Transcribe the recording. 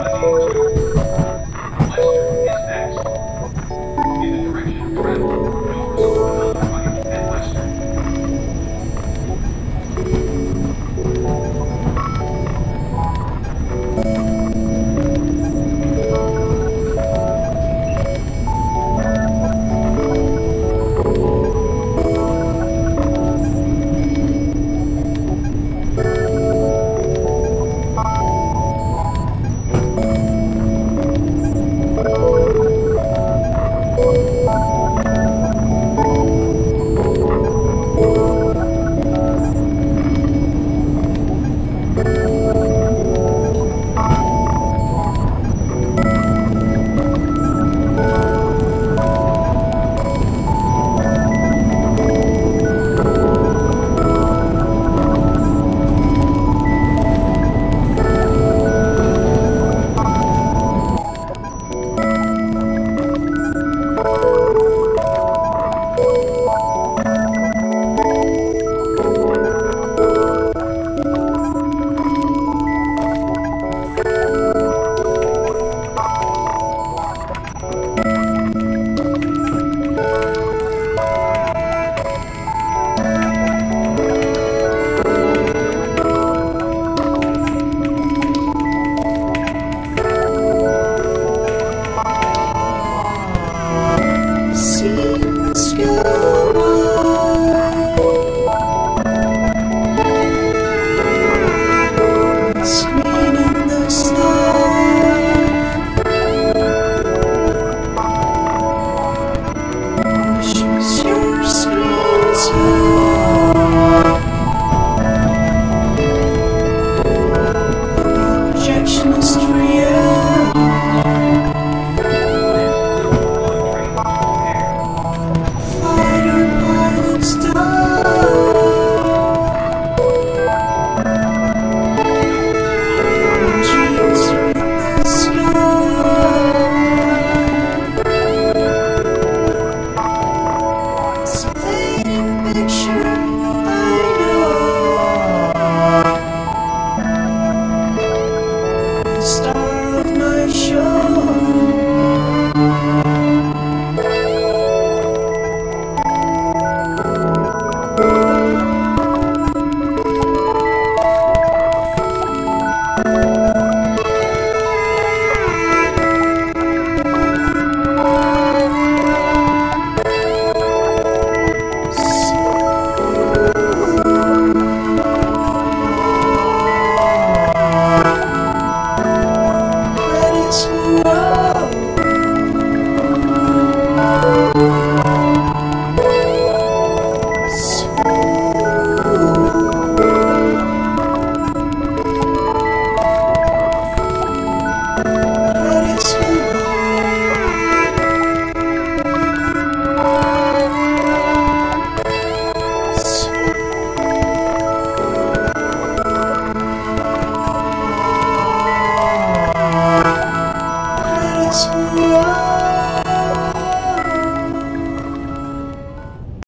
Bye. this world.